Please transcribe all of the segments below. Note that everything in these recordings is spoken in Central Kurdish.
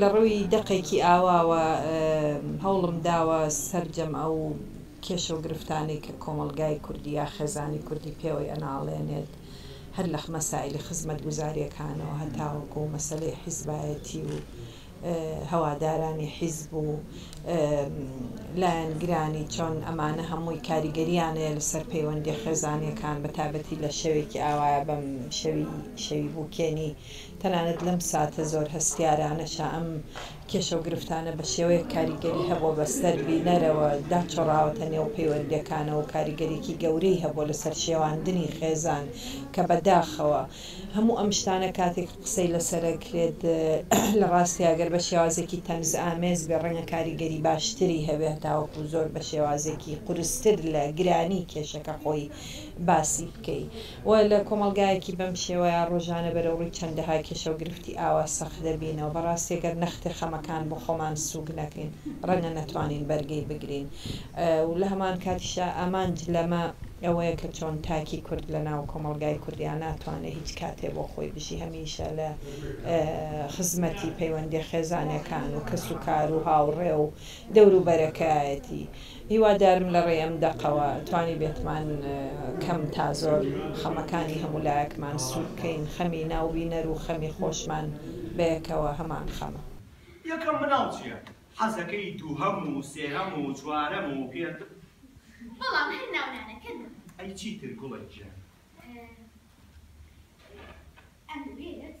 لە ڕووی دەقێکی ئاواوە هەوڵم داوە سەرجەم ئەو کێشە و گرفتانەی کە کۆمەڵگای کوردی یا خێزانی کوردی پێوەی ئەناڵێنێت هەر لە مەسایلی خزمەتگوزارییەکانەوە هەتاوەکو مەسەلەی حیزبایەتی و هەوادارانی حیزب و لایەنگرانی چۆن ئەمانە هەمووی کاریگەرییان هەیە لەسەر پەیوەندییە خێزانییەکان بەتایبەتی لە شەوێکی ئاوا بەم شەوی شەوی بووکێنی تەنانەت لەم ساتە زۆر هەستیارانەشا ئەم کێشەو گرفتانە بە شێوەیەک کاریگەری هەبوە بەسەر بینەرەوە دا چۆڕاوەتە نێو پەیوەندیەکانەوەو کاریگەریکی گەورەی هەبوە لەسەر شێواندنی خێزان کە بە داخەوە هەمو ئەم شتانە کاتێک قسەی لەسەرەکرێت لە ڕاستیا گەر بە شێوازێکی تەمز ئامێز بێ ڕەنگە کاریگەری باشتری هەبێ هەتاوەکو زۆر بە شێوازێکی قورستر لە گرانی کێشەکە خۆی باسی بکەی. و لە کۆمەڵگایەکی بەم شێوەیە ڕۆژانە بەرەوڕووی چەندەها کێشە و گرفتی ئاوا سەخت دەبینەوە، بەڕاستی گەر نەختی خەمەکان بۆ خۆمان سووک نەکەین ڕەنگە نەتوانین بەرگەی بگرین و لە هەمان کاتیشدا ئامانج لەمە ئەوەیە کە چۆن تاکی کورد لە ناو کۆمەڵگای کوردیا ناتوانێ هیچ کاتێ بۆ خۆی بژی هەمیشە لە خزمەتی پەیوەندیە خێزانیەکان و کەس و کار و هاوڕێ و دەوروبەرەکەیەتی هیوادارم لە ڕێی ئەم دەقەوە توانیبێتمان کەم تا زۆر خەمەکانی هەموو لایەکمان سوور بکەین خەمی ناو بینەر و خەمی خۆشمان بەیەکەوە هەمان خەمە. یەکەم مناڵ چیە حەزەکەی دووهەم و سێهەم و چوارەم و پێنجەم. بەڵام هەر ناو نانە کە نە. ئەی چیتر گوڵە گیان. ئەمەوێت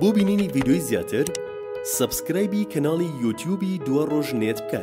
بۆ بینینی ڤیدۆی زیاتر سەبسکرایبی کەناڵی یۆتیوبی دووە ڕۆژ نێت بکە.